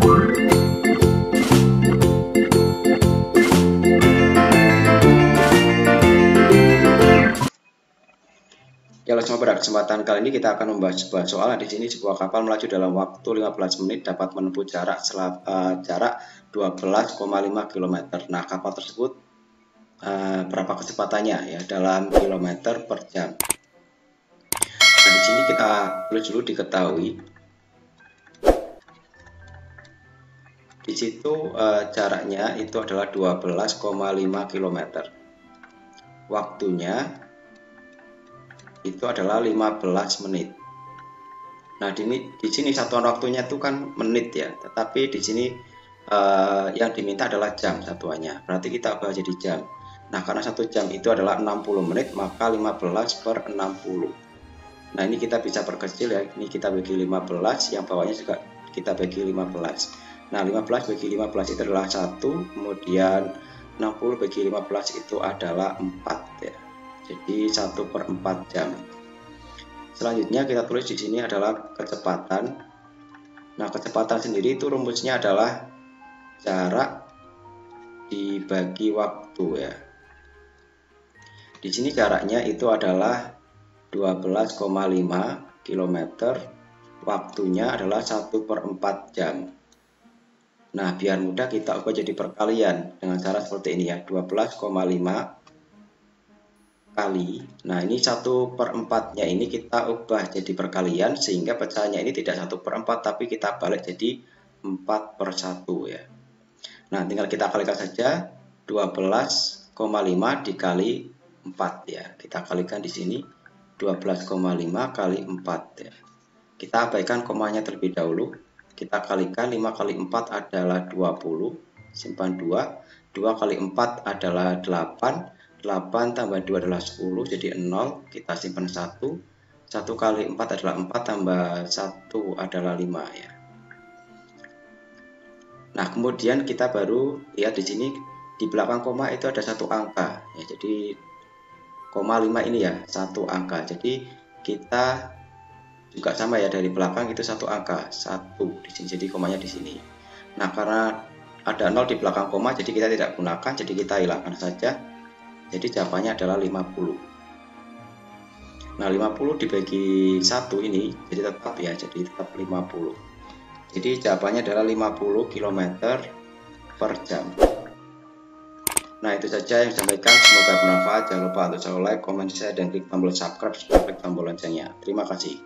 Ya, semua pada kesempatan kali ini kita akan membahas sebuah soal. Di sini sebuah kapal melaju dalam waktu 15 menit dapat menempuh jarak selap, uh, jarak 12,5 km. Nah, kapal tersebut uh, berapa kecepatannya ya dalam kilometer per jam. Nah, di sini kita perlu dulu diketahui di situ uh, jaraknya itu adalah 12,5 km. Waktunya itu adalah 15 menit. Nah, di, di sini satuan waktunya itu kan menit ya, tetapi di sini uh, yang diminta adalah jam satuannya. Berarti kita ubah jadi jam. Nah, karena satu jam itu adalah 60 menit, maka 15 per 60. Nah, ini kita bisa perkecil ya. Ini kita bagi 15, yang bawahnya juga kita bagi 15. Nah, 15 bagi 15 itu adalah 1, kemudian 60 bagi 15 itu adalah 4 ya. Jadi 1 per 4 jam. Selanjutnya kita tulis di sini adalah kecepatan. Nah kecepatan sendiri itu rumusnya adalah jarak dibagi waktu ya. Di sini jaraknya itu adalah 12,5 km waktunya adalah 1 per 4 jam Nah, biar mudah kita ubah jadi perkalian dengan cara seperti ini ya. 12,5 kali. Nah ini satu per empatnya ini kita ubah jadi perkalian sehingga pecahannya ini tidak satu per empat tapi kita balik jadi 4 per 1 ya. Nah tinggal kita kalikan saja. 12,5 dikali 4 ya. Kita kalikan di sini. 12,5 kali 4 ya. Kita abaikan komanya terlebih dahulu kita kalikan 5 kali 4 adalah 20 simpan 2 2 kali 4 adalah 8 8 tambah 2 adalah 10 jadi 0 kita simpan 1 1 kali 4 adalah 4 tambah 1 adalah 5 ya. Nah kemudian kita baru lihat di sini di belakang koma itu ada satu angka ya. Jadi koma 5 ini ya satu angka. Jadi kita juga sama ya dari belakang itu satu angka satu di sini jadi komanya di sini nah karena ada 0 di belakang koma jadi kita tidak gunakan jadi kita hilangkan saja jadi jawabannya adalah 50. Nah, 50 dibagi 1 ini jadi tetap ya, jadi tetap 50. Jadi jawabannya adalah 50 km per jam. Nah, itu saja yang disampaikan. Semoga bermanfaat. Jangan lupa untuk selalu like, comment, share, dan klik tombol subscribe serta klik tombol loncengnya. Terima kasih.